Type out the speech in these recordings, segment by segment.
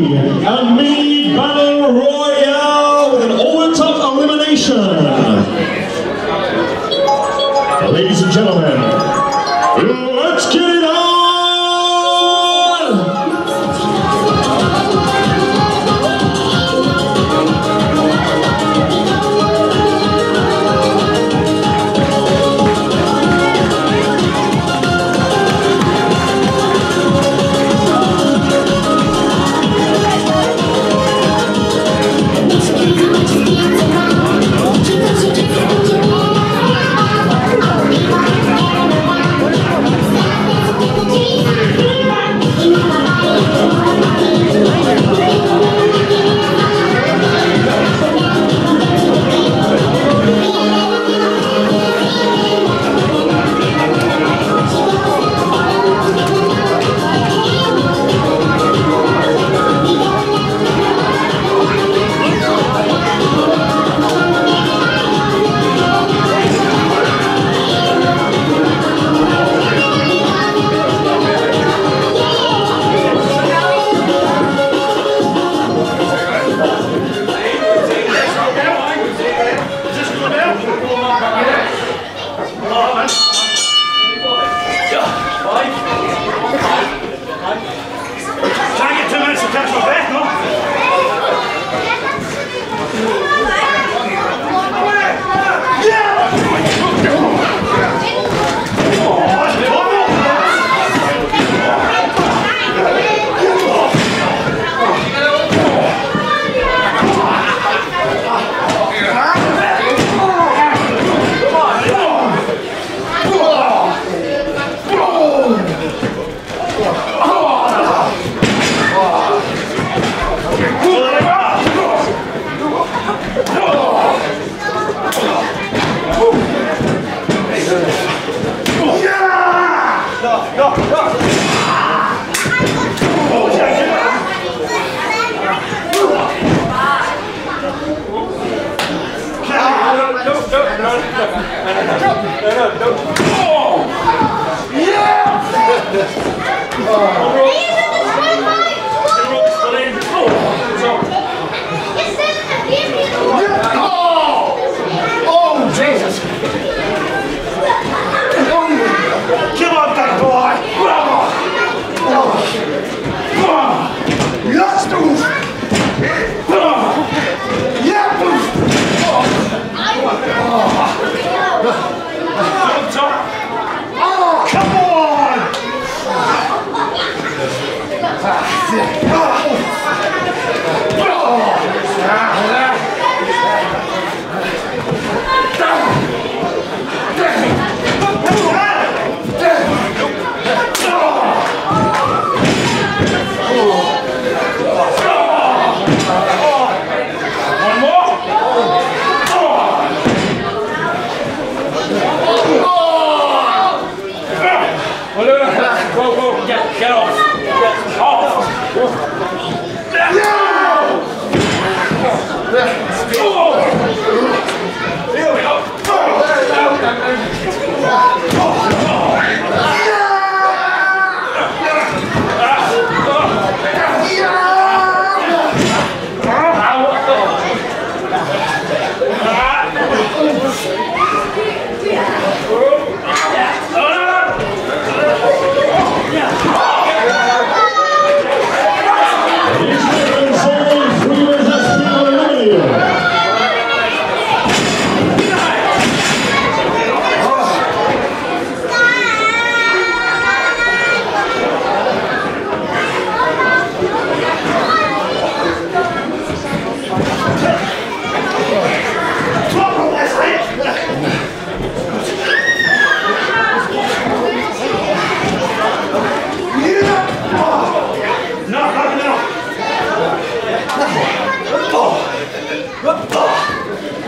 be a and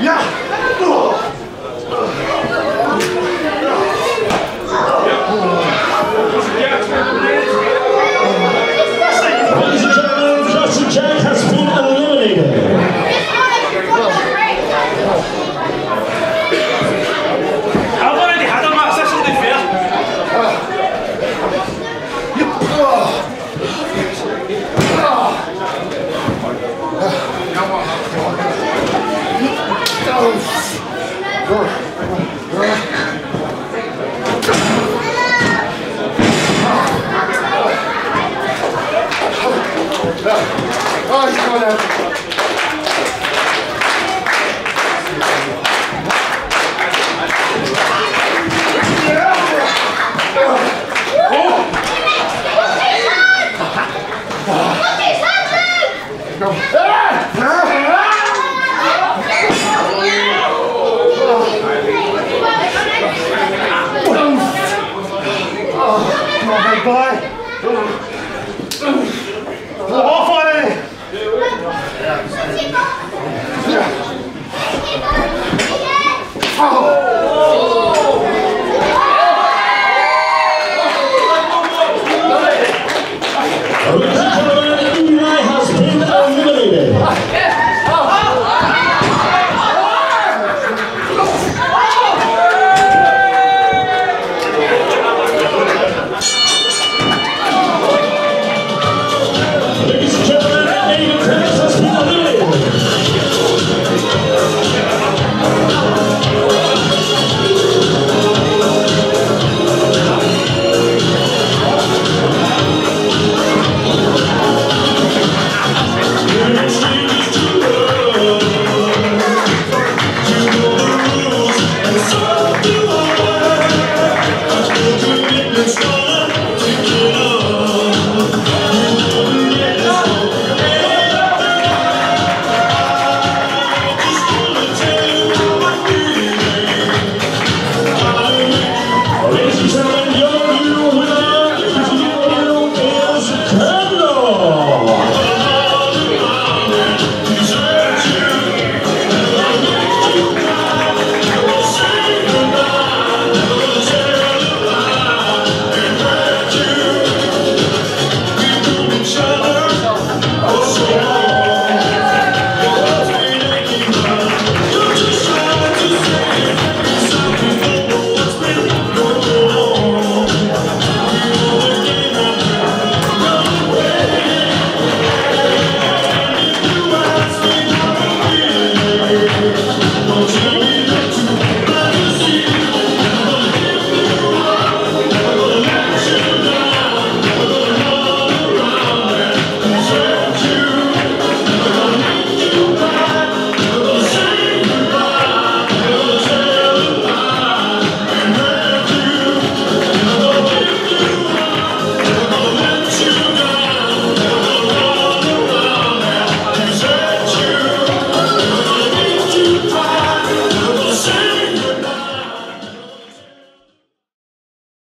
Yeah. Carlos Jorge. Ladies